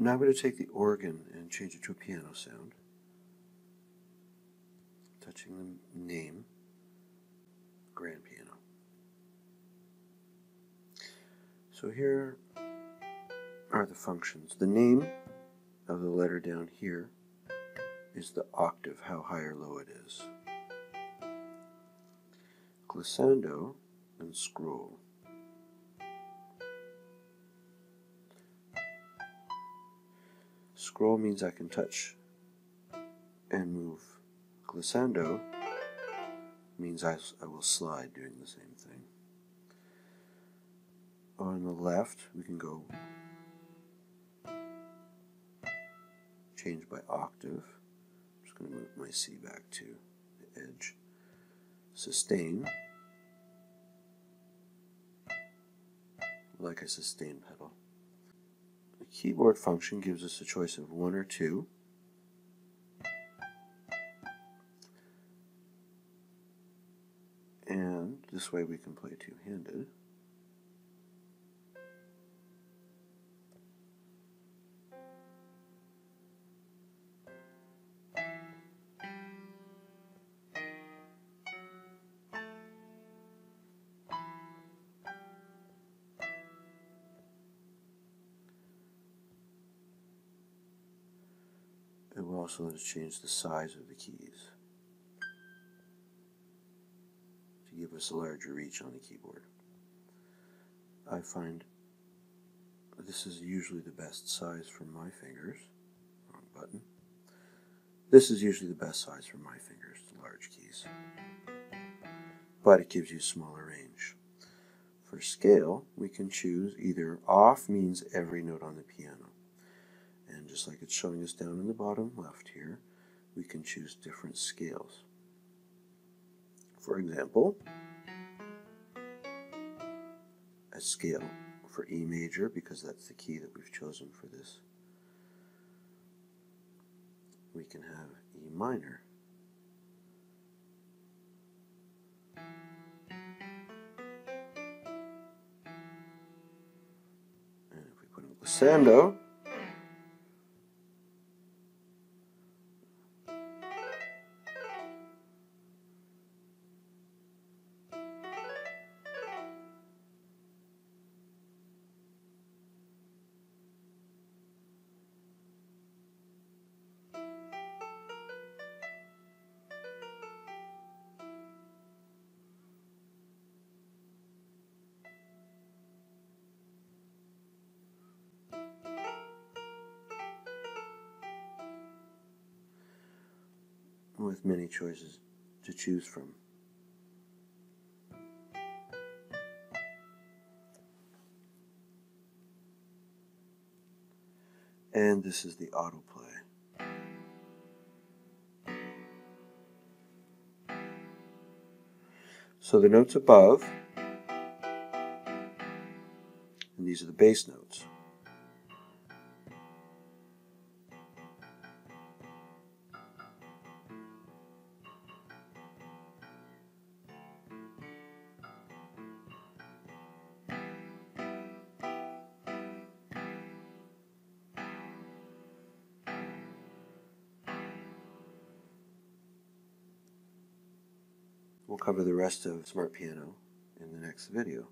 Now I'm going to take the organ and change it to a piano sound. Touching the name, grand piano. So here are the functions. The name of the letter down here is the octave, how high or low it is. Glissando and scroll. Scroll means I can touch and move. Glissando means I, I will slide doing the same thing. On the left, we can go change by octave. I'm just going to move my C back to the edge. Sustain, like a sustain pedal. Keyboard function gives us a choice of one or two. And this way we can play two-handed. It will also let to change the size of the keys to give us a larger reach on the keyboard. I find this is usually the best size for my fingers. Wrong button. This is usually the best size for my fingers, the large keys. But it gives you smaller range. For scale, we can choose either off means every note on the piano and just like it's showing us down in the bottom left here, we can choose different scales. For example, a scale for E major, because that's the key that we've chosen for this. We can have E minor. And if we put in glissando, with many choices to choose from. And this is the autoplay. So the notes above, and these are the bass notes. We'll cover the rest of Smart Piano in the next video.